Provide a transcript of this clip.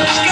Let's go.